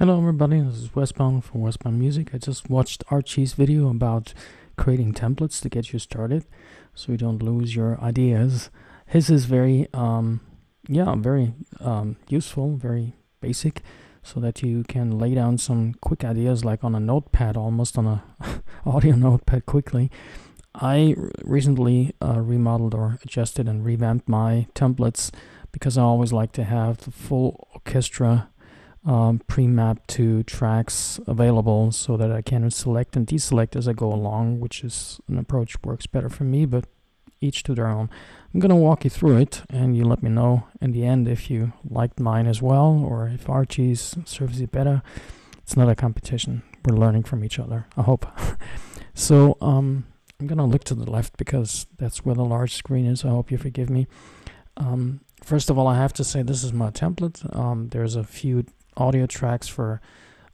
Hello everybody, this is Wesbound from Wesbound Music. I just watched Archie's video about creating templates to get you started so you don't lose your ideas. His is very um yeah, very um useful, very basic so that you can lay down some quick ideas like on a notepad almost on a audio notepad quickly. I recently uh, remodeled or adjusted and revamped my templates because I always like to have the full orchestra um, pre-mapped to tracks available so that I can select and deselect as I go along, which is an approach works better for me, but each to their own. I'm gonna walk you through it, and you let me know in the end if you liked mine as well, or if Archie's serves you better. It's not a competition. We're learning from each other. I hope. so um, I'm gonna look to the left because that's where the large screen is. I hope you forgive me. Um, first of all, I have to say this is my template. Um, there's a few audio tracks for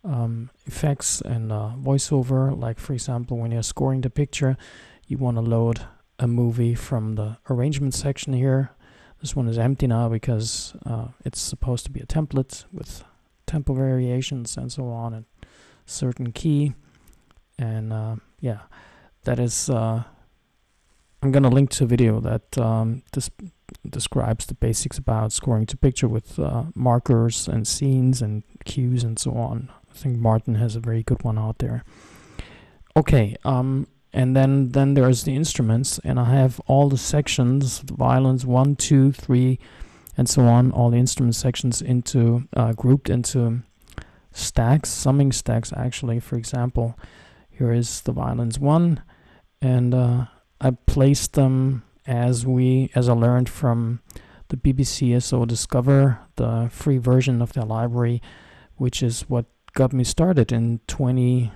um, effects and uh, voiceover. Like, for example, when you're scoring the picture, you want to load a movie from the arrangement section here. This one is empty now because uh, it's supposed to be a template with tempo variations and so on, and certain key. And uh, yeah, that is. Uh, I'm gonna link to a video that um, this describes the basics about scoring to picture with uh, markers and scenes and cues and so on. I think Martin has a very good one out there. Okay, um, and then then there's the instruments, and I have all the sections, violins one, two, three, and so on. All the instrument sections into uh, grouped into stacks, summing stacks. Actually, for example, here is the violins one, and uh, I placed them as we as I learned from the BBC SO Discover, the free version of their library, which is what got me started in 20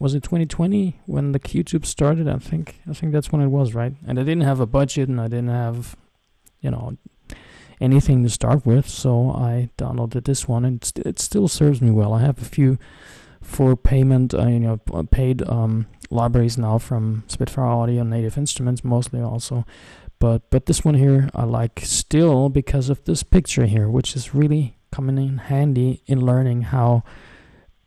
was it 2020 when the CueTube started? I think I think that's when it was, right? And I didn't have a budget and I didn't have you know anything to start with, so I downloaded this one and it still serves me well. I have a few for payment, uh, you know, paid um, libraries now from Spitfire Audio, Native Instruments mostly also. But but this one here I like still because of this picture here, which is really coming in handy in learning how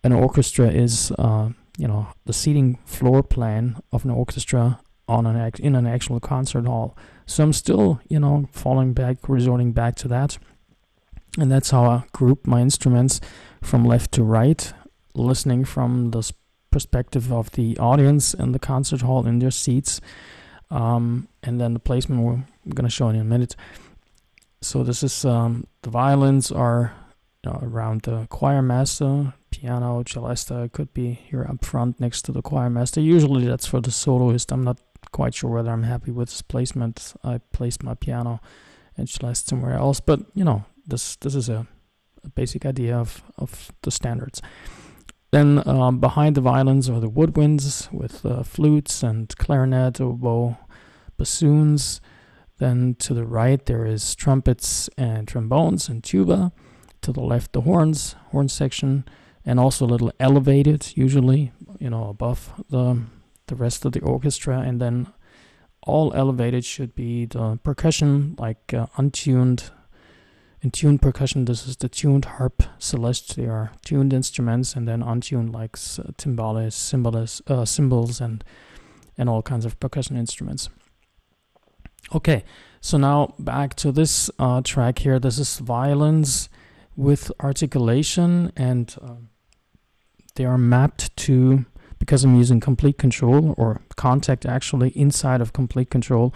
an orchestra is, uh, you know, the seating floor plan of an orchestra on an in an actual concert hall. So I'm still, you know, falling back, resorting back to that, and that's how I group my instruments from left to right, listening from the perspective of the audience in the concert hall in their seats um, and then the placement we're going to show in a minute. So this is um, the violins are you know, around the choir master, piano, celesta could be here up front next to the choir master. Usually that's for the soloist. I'm not quite sure whether I'm happy with this placement. I placed my piano and celeste somewhere else, but you know this this is a, a basic idea of of the standards. Then um, behind the violins are the woodwinds with uh, flutes and clarinet, oboe, bassoons. Then to the right there is trumpets and trombones and tuba. To the left the horns, horn section, and also a little elevated, usually you know above the the rest of the orchestra. And then all elevated should be the percussion, like uh, untuned in tuned percussion, this is the tuned harp, celeste. They are tuned instruments, and then untuned like timbales, cymbals, uh, cymbals, and and all kinds of percussion instruments. Okay, so now back to this uh, track here. This is violins with articulation, and uh, they are mapped to because I'm using Komplete Kontrol or Kontakt actually inside of Komplete Kontrol.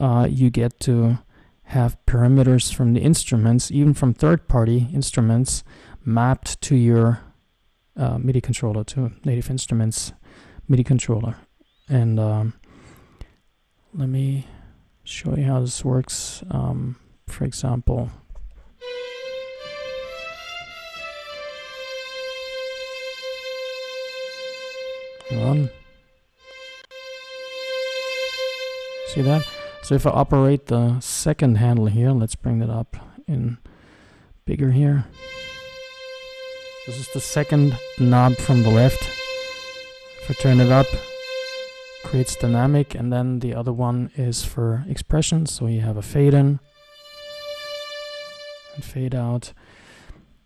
Uh, you get to have parameters from the instruments, even from third-party instruments, mapped to your uh, MIDI controller, to Native Instruments MIDI controller. And um, let me show you how this works. Um, for example, one. See that? So if I operate the second handle here, let's bring that up in bigger here. This is the second knob from the left. If I turn it up, creates dynamic, and then the other one is for expression. So you have a fade in and fade out.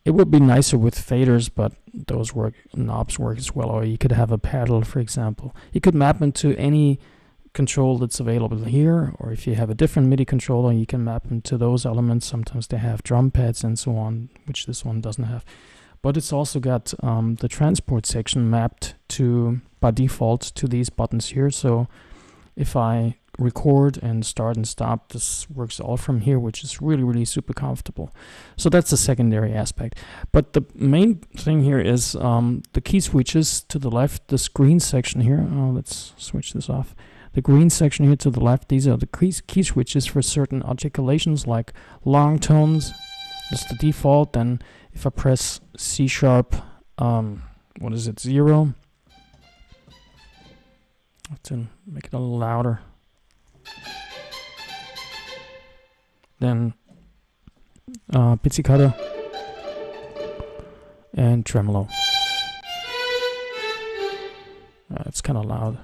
It would be nicer with faders, but those work knobs work as well or you could have a pedal for example you could map into any control that's available here or if you have a different MIDI controller you can map into those elements. Sometimes they have drum pads and so on which this one doesn't have. But it's also got um, the transport section mapped to by default to these buttons here. So if I record and start and stop this works all from here which is really really super comfortable. So that's the secondary aspect. But the main thing here is um, the key switches to the left this green section here. Oh, let's switch this off the green section here to the left these are the key, key switches for certain articulations like long tones. That's the default. Then if I press C sharp um, what is it? Zero. Let's make it a little louder. Then uh, pizzicato and tremolo. Uh, it's kind of loud.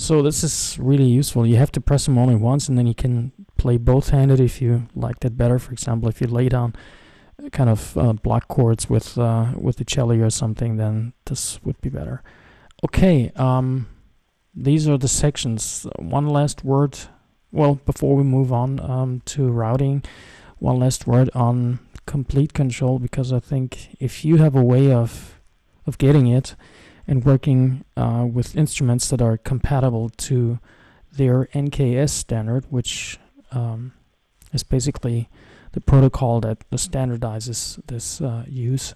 So this is really useful. You have to press them only once and then you can play both-handed if you like that better. For example, if you lay down kind of uh, block chords with uh, with the cello or something, then this would be better. Okay, um, these are the sections. One last word, well, before we move on um, to routing, one last word on Komplete Kontrol because I think if you have a way of of getting it and working uh, with instruments that are compatible to their NKS standard, which um, is basically the protocol that standardizes this uh, use,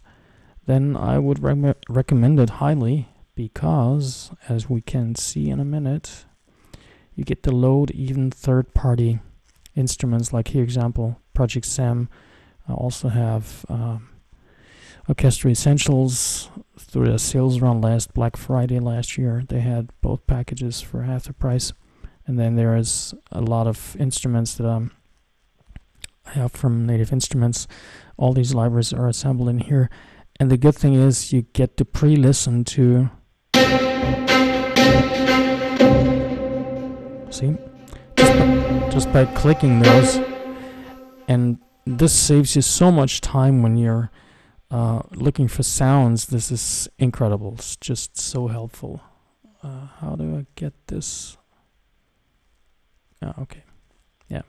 then I would re recommend it highly because as we can see in a minute you get to load even third-party instruments like here example ProjectSAM I also have um, Orchestra Essentials through a sales run last Black Friday last year they had both packages for half the price and then there is a lot of instruments that um, I have from Native Instruments all these libraries are assembled in here and the good thing is you get to pre-listen to See? Just by, just by clicking those. And this saves you so much time when you're uh, looking for sounds. This is incredible. It's just so helpful. Uh, how do I get this? Oh, okay. Yeah.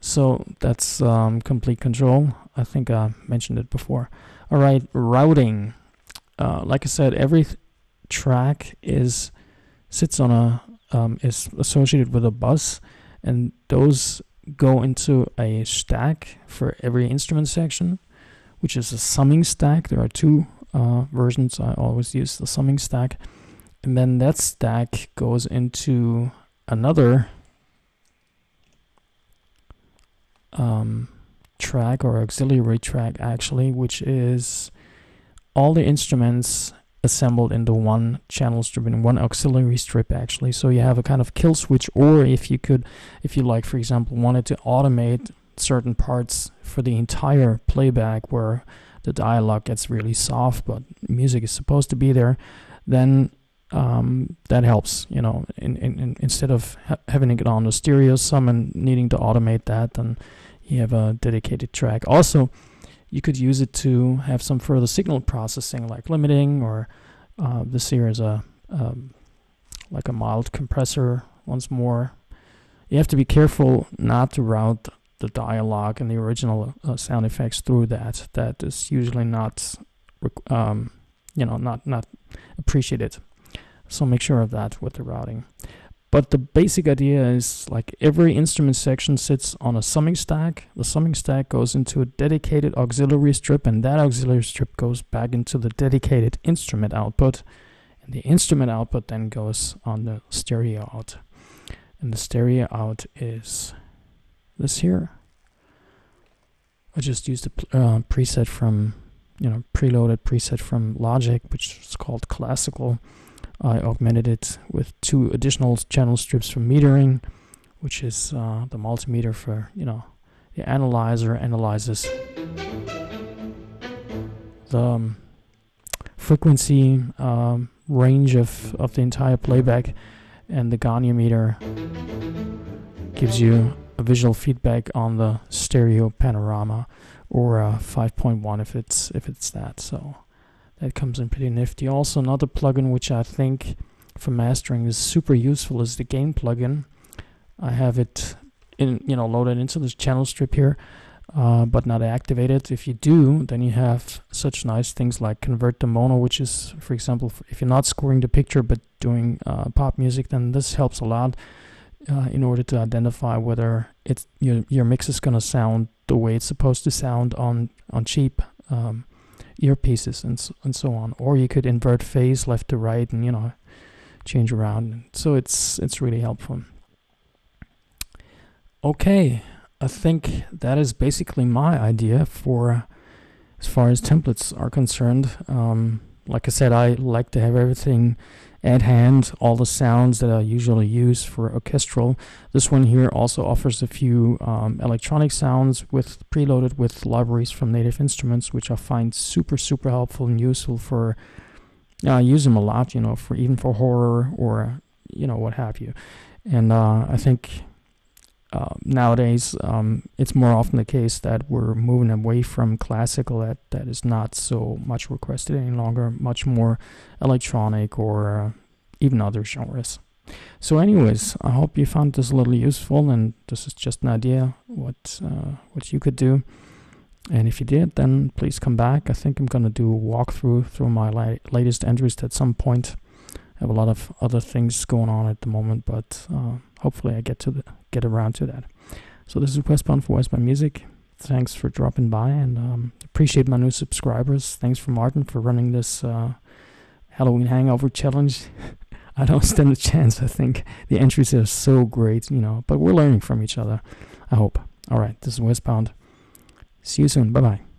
So that's um, Komplete Kontrol. I think I mentioned it before. All right, routing. Uh, like I said, every track is sits on a um, is associated with a bus, and those go into a stack for every instrument section, which is a summing stack. There are two uh, versions. I always use the summing stack, and then that stack goes into another um, track or auxiliary track actually, which is all the instruments assembled into one channel strip and one auxiliary strip actually so you have a kind of kill switch or if you could if you like for example wanted to automate certain parts for the entire playback where the dialogue gets really soft but music is supposed to be there then um, that helps you know in, in, in instead of ha having it on the stereo sum and needing to automate that then you have a dedicated track. Also you could use it to have some further signal processing like limiting or uh, this here is a um, like a mild compressor once more. You have to be careful not to route the dialogue and the original uh, sound effects through that that is usually not um, you know not not appreciated so make sure of that with the routing but the basic idea is like every instrument section sits on a summing stack. The summing stack goes into a dedicated auxiliary strip and that auxiliary strip goes back into the dedicated instrument output. And the instrument output then goes on the stereo out. And the stereo out is this here. I just used a uh, preset from, you know, preloaded preset from Logic, which is called classical. I augmented it with two additional channel strips for metering, which is uh, the multimeter for, you know, the analyzer analyzes the um, frequency um, range of, of the entire playback and the goniometer gives you visual feedback on the stereo panorama or uh, 5.1 if it's if it's that. So that comes in pretty nifty. Also, another plugin which I think for mastering is super useful is the gain plugin. I have it in you know loaded into this channel strip here. Uh, but not activated. If you do, then you have such nice things like convert to mono, which is, for example, if you're not scoring the picture but doing uh, pop music, then this helps a lot uh, in order to identify whether it's your your mix is gonna sound the way it's supposed to sound on on cheap um, earpieces and so, and so on. Or you could invert phase left to right and you know change around. So it's it's really helpful. Okay, I think that is basically my idea for as far as templates are concerned. Um, like I said, I like to have everything at hand all the sounds that I usually use for orchestral. This one here also offers a few um, electronic sounds with preloaded with libraries from Native Instruments, which I find super super helpful and useful for. Uh, I use them a lot, you know, for even for horror or you know what have you. And uh, I think uh, nowadays um, it's more often the case that we're moving away from classical that that is not so much requested any longer much more electronic or uh, even other genres. So anyways i hope you found this a little useful and this is just an idea what uh, what you could do. And if you did then please come back. I think i'm going to do a walkthrough through my la- latest entries at some point. I have a lot of other things going on at the moment but uh, hopefully i get to the get around to that. So this is Wesbound for Wesbound Music. Thanks for dropping by and um, appreciate my new subscribers. Thanks for Martin for running this uh, Halloween Hangover challenge. I don't stand a chance. I think the entries are so great, you know, but we're learning from each other. I hope. All right, this is Wesbound. See you soon. Bye bye.